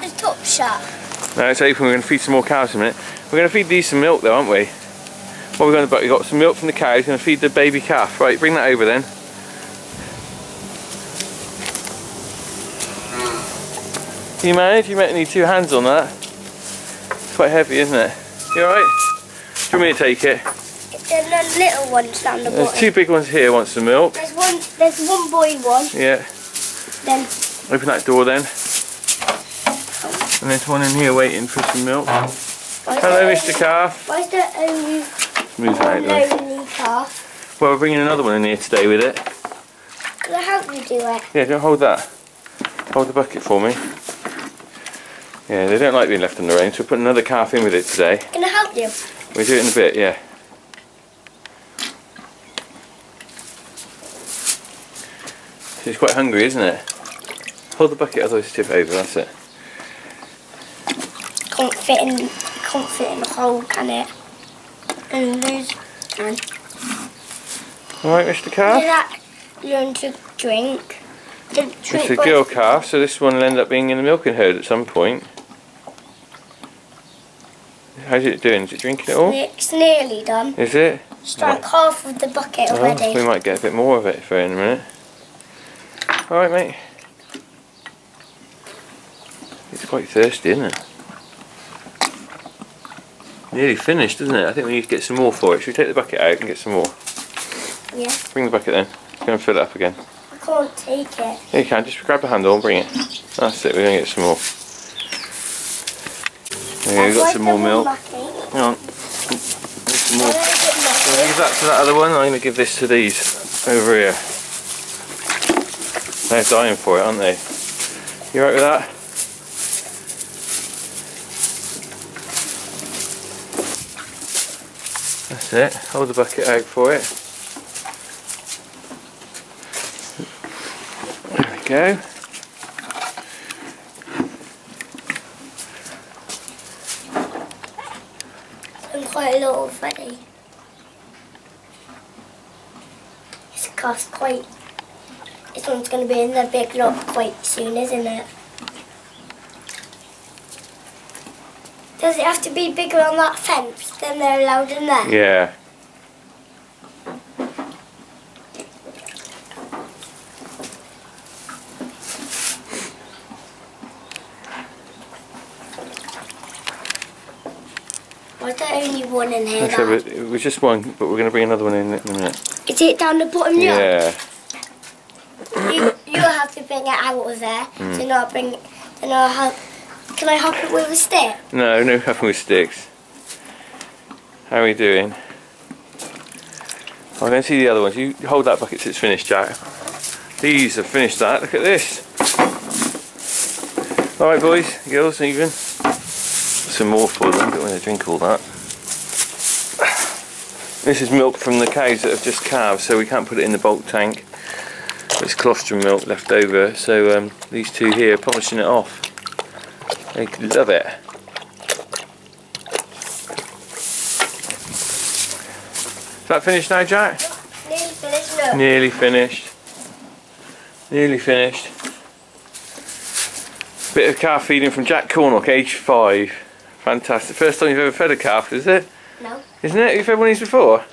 the top shut? No, it's open. We're going to feed some more cows in a minute. We're going to feed these some milk though, aren't we? What are we going to do? We've got some milk from the cows. We're going to feed the baby calf. Right, bring that over then. You manage? You might need two hands on that. It's quite heavy, isn't it? You alright? Do you want me to take it? There's the little ones down the There's bottom. two big ones here, want some milk. There's one. There's one boy one. Yeah. Then Open that door then. And there's one in here waiting for some milk. Hello, Mr. Calf. Why's there only Move that one there. lonely calf? Well, we're bringing another one in here today with it. Can I help you do it? Yeah, don't hold that. Hold the bucket for me. Yeah, they don't like being left on their own, so we're putting another calf in with it today. Can I help you? We'll do it in a bit, yeah. She's quite hungry, isn't it? Hold the bucket, otherwise tip over, that's it. Can't fit in. Can't fit in the hole, can it? And lose. Can. Alright, Mr. Did Calf? that learn to drink? Did It's a girl calf, so this one will end up being in the milking herd at some point. How's it doing? Is it drinking it all? It's nearly done. Is it? It's drank half of the bucket Oh, already. we might get a bit more of it for in a minute. Alright, mate. It's quite thirsty, isn't it? Nearly finished, isn't it? I think we need to get some more for it. Should we take the bucket out and get some more? Yeah. Bring the bucket then. Go and fill it up again. I can't take it. Yeah, you can. Just grab the handle and bring it. That's it. We're going to get some more. Yeah, we've got some more milk. Hang on. Some more. I'll give that to that other one. I'm going to give this to these over here. They're dying for it, aren't they? You right with that? It. Hold the bucket out for it. There we go. And quite a lot already. It's cost quite. This one's going to be in the big lot quite soon, isn't it? Does it have to be bigger on that fence than they're allowed in there? Yeah. Is there only one in here? Have Dad? it. Was just one, but we're going to bring another one in in a minute. Is it down the bottom now? Yeah. You, you'll have to bring it out of there. Mm. So now I'll bring. Then I'll help. Can I help it with a stick? No, no helping with sticks. How are we doing? I don't see the other ones. You hold that bucket till it's finished, Jack. These have finished that. Look at this. Alright boys, girls even. Some more for them, don't want to drink all that. This is milk from the cows that have just calved, so we can't put it in the bulk tank. It's colostrum milk left over, so um, these two here are polishing it off. They love it. Is that finished now, Jack? Nearly finished. Look. Nearly finished. Nearly finished. Bit of calf feeding from Jack Cornock, age five. Fantastic. First time you've ever fed a calf, is it? No. Isn't it? You've fed one of these before?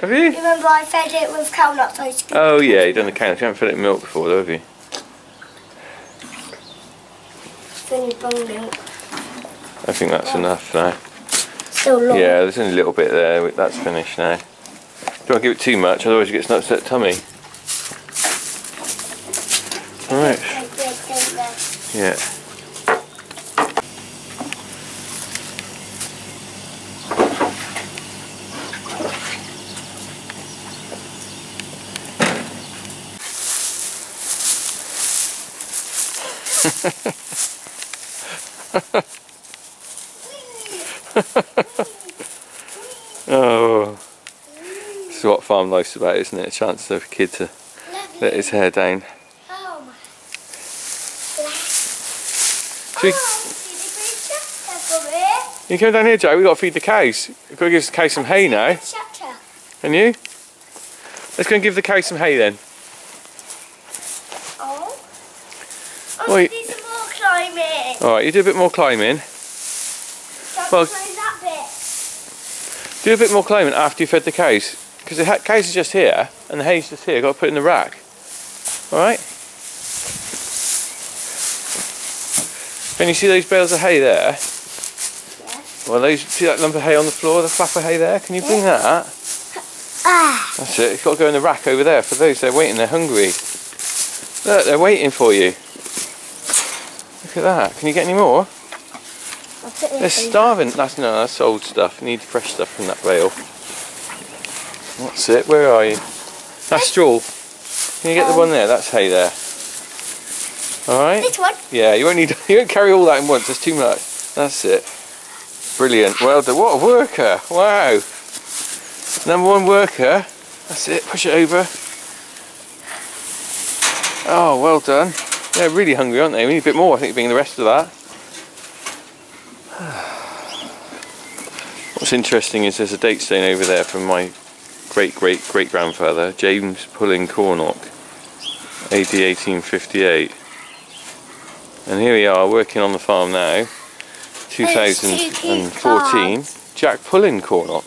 Have you? Remember I fed it with cow nuts ice cream? Oh yeah, you've done the cow. nuts. You haven't fed it in milk before though, have you? Bone milk. I think that's enough now. Still long. Yeah, there's only a little bit there. That's finished now. Don't to give it too much, otherwise you get an upset tummy. Alright. Like this, don't they? Yeah. oh, this is what farm life's about, isn't it? A chance for a kid to let his hair down. Oh my. Should Oh, see the green tractor from here? You come down here, Joe. We've got to feed the cows. We've got to give the cows some hay now. And you? Let's go and give the cows some hay then. Oh. Oh, Wait. do some more climbing. Alright, you do a bit more climbing. Well- close that bit. Do a bit more climbing after you fed the cows. Because the cows are just here and the hay's just here. Got to put it in the rack. Alright? Can you see those bales of hay there? Yeah. Well, those see that lump of hay on the floor, the flap of hay there? Can you bring that? Ah. That's it. It's got to go in the rack over there for those. They're waiting. They're hungry. Look, they're waiting for you. Look at that. Can you get any more? They're starving. That's no, that's old stuff. You need fresh stuff from that bale. That's it. Where are you? That's straw. Can you get the Um, one there? That's hay there. All right. This one. Yeah, you won't need. You won't carry all that in once. There's too much. That's it. Brilliant. Well done. What a worker! Wow. Number one worker. That's it. Push it over. Oh, well done. They're really hungry, aren't they? We need a bit more. I think, being the rest of that. What's interesting is there's a date stone over there from my great great great grandfather, James Pullen Cornock, AD 1858. And here we are working on the farm now, 2014. Jack Pullen Cornock.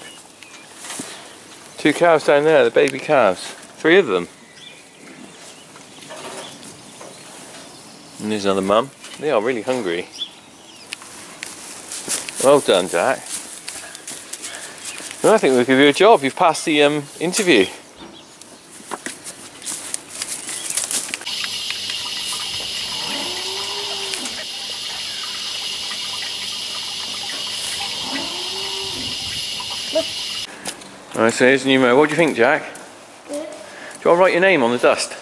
Two calves down there, the baby calves. Three of them. And there's another mum. They are really hungry. Well done, Jack. Well, I think we'll give you a job. You've passed the um, interview. Alright, so here's Nemo. What do you think, Jack? Good. Do you want to write your name on the dust?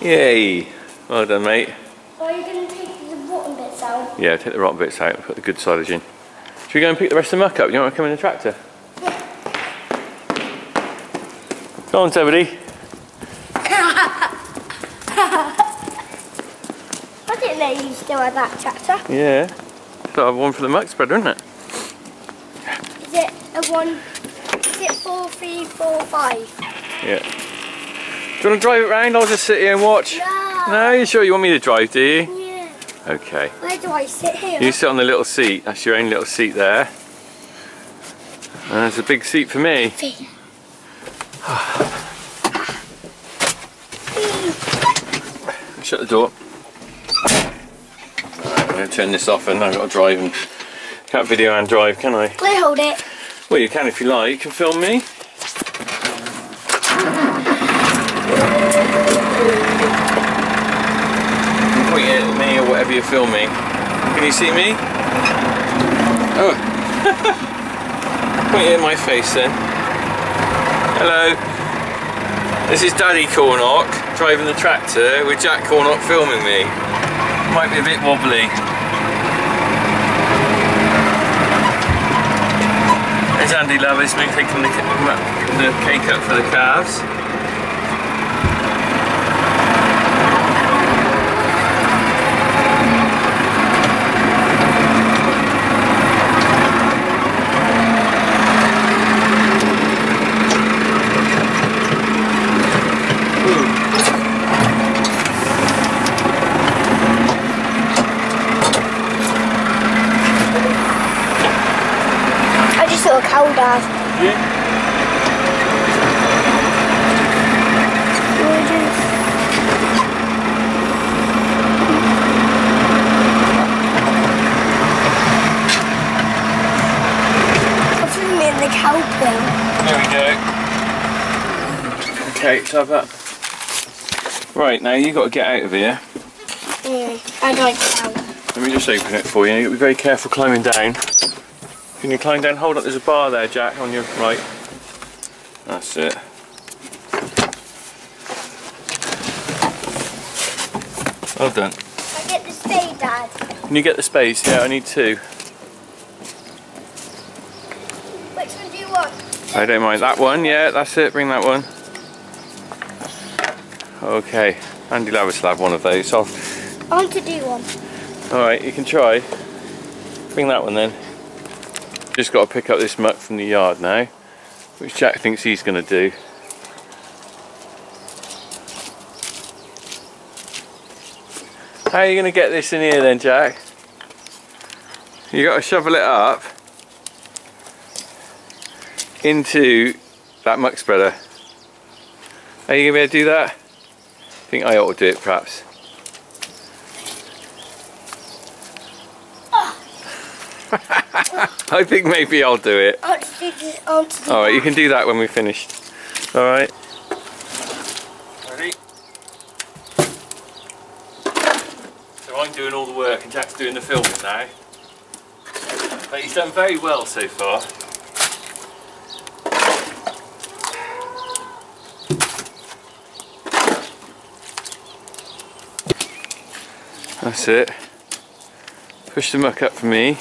Yay! Well done, mate. Are you going to take the bottom bits out? Yeah, take the rotten bits out and put the good silage in. Should we go and pick the rest of the muck up? You want to come in the tractor? Go on, Zebedee. I didn't know you still had that tractor. Yeah. Got one for the muck spreader, isn't it? Is it a one? Is it four, three, four, five? Yeah. Do you want to drive it round? I'll just sit here and watch. No. No, you sure you want me to drive, do you? Okay. Where do I sit here? You sit on the little seat. That's your own little seat there. And there's a big seat for me. Shut the door. Right, I'm going to turn this off and I've got to drive and can't video and drive, can I? Can I hold it? Well, you can if you like. You can film me. Me or whatever you're filming. Can you see me? Oh. Point it at my face then. Hello. This is Daddy Cornock driving the tractor with Jack Cornock filming me. Might be a bit wobbly. There's Andy Lovis me taking the, the cake up for the calves. I just saw a cow dad. Yeah. I threw me in the cow. There we go. Okay, so that. Right, now you've got to get out of here. Mm, I like cow. Let me just open it for you. You've got to be very careful climbing down. Can you climb down? Hold up, there's a bar there, Jack, on your right. That's it. Well done. I get the spade, Dad. Can you get the space? Yeah, I need two. Which one do you want? I don't mind. That one, yeah, that's it. Bring that one. Okay. Andy Lavis will have one of those. So I want to do one. Alright, you can try. Bring that one then. Just got to pick up this muck from the yard now, which Jack thinks he's going to do. How are you going to get this in here then, Jack? You got to shovel it up into that muck spreader. Are you going to be able to do that? I think I ought to do it perhaps. I think maybe I'll do it. I'll just do this onto the Alright, you can do that when we're finished. Alright. Ready? So I'm doing all the work and Jack's doing the filming now. But he's done very well so far. That's it. Push the muck up for me.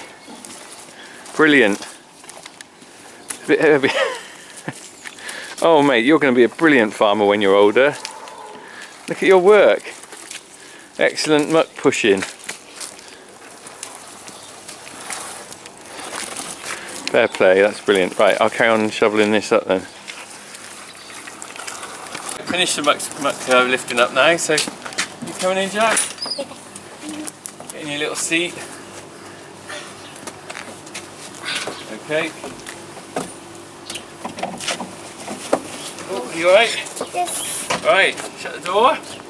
Brilliant. A bit heavy. oh mate, you're going to be a brilliant farmer when you're older. Look at your work. Excellent muck pushing. Fair play, that's brilliant. Right, I'll carry on shoveling this up then. Finish the muck, muck uh, lifting up now, so you coming in Jack? Get in your little seat. Okay. Oh, you alright? Yes. Right, shut the door.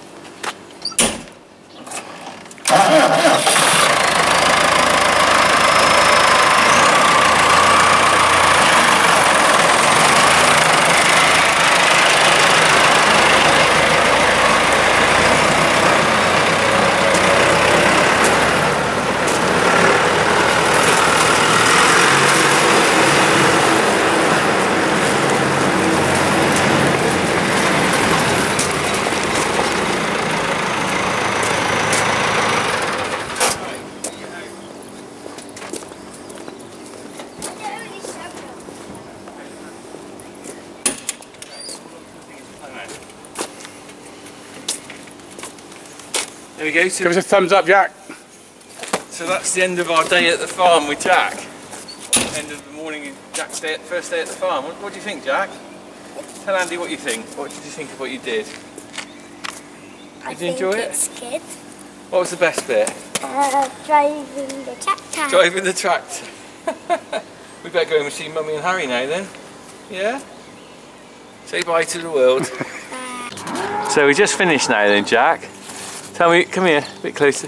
There we go. So Give us a thumbs up, Jack. So that's the end of our day at the farm with Jack. End of the morning, Jack's day, first day at the farm. What, what do you think, Jack? Tell Andy what you think. What did you think of what you did? I Did you think enjoy it? good. What was the best bit? Uh, driving the tractor. Driving the tractor. we better go and see Mummy and Harry now then. Yeah? Say bye to the world. so we just finished now then, Jack. Tell me, come here, a bit closer.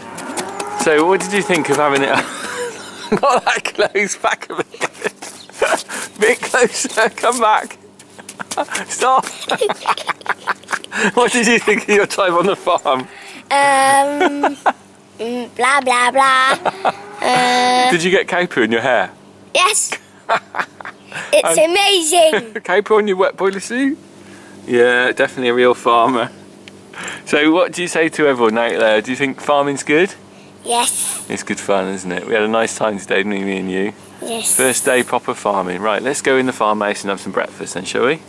So what did you think of having it not that close, back a bit. bit closer, come back. Stop. what did you think of your time on the farm? Um, mm, blah blah blah. Uh, Did you get poo in your hair? yes. It's amazing. cow poo on your wet boiler suit? Yeah, definitely a real farmer. So what do you say to everyone out there? Do you think farming's good? Yes. It's good fun, isn't it? We had a nice time today, didn't we, me and you? Yes. First day proper farming. Right, let's go in the farmhouse and have some breakfast then, shall we?